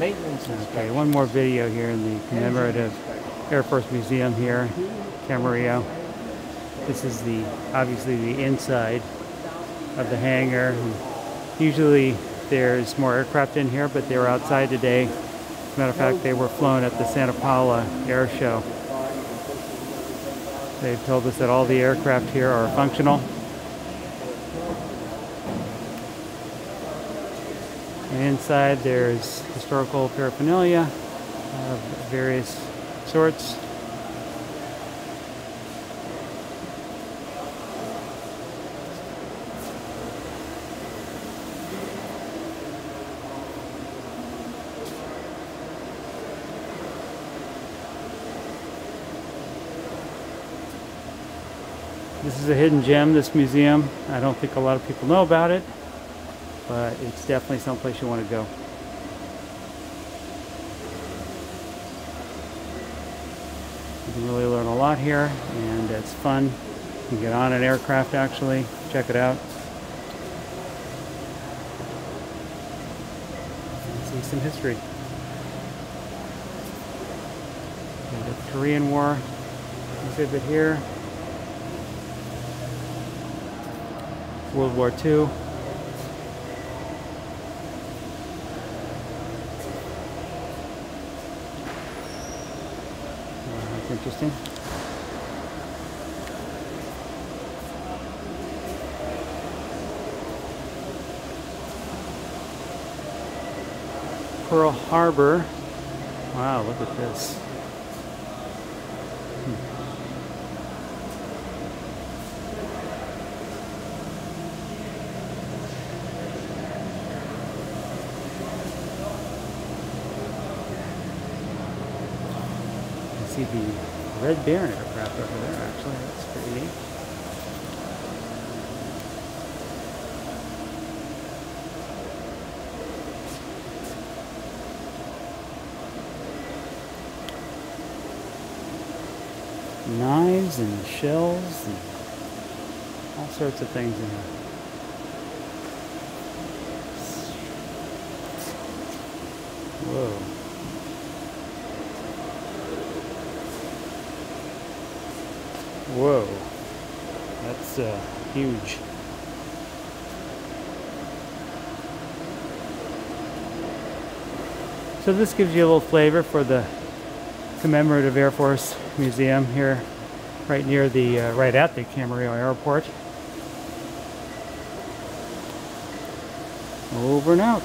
Maintenance Okay, one more video here in the commemorative Air Force Museum here, Camarillo. This is the obviously the inside of the hangar. Usually there's more aircraft in here, but they were outside today. As a matter of fact, they were flown at the Santa Paula Air Show. They've told us that all the aircraft here are functional. And inside there's historical paraphernalia of various sorts. This is a hidden gem, this museum. I don't think a lot of people know about it, but it's definitely someplace you want to go. You can really learn a lot here, and it's fun. You can get on an aircraft actually. Check it out. And see some history. And the Korean War exhibit here. World War II. Uh, that's interesting. Pearl Harbor. Wow, look at this. See the Red Baron aircraft over there, actually. That's pretty neat. Knives and shells and all sorts of things in here. Whoa. Whoa, that's uh, huge. So this gives you a little flavor for the commemorative Air Force Museum here, right near the, uh, right at the Camarillo Airport. Over and out.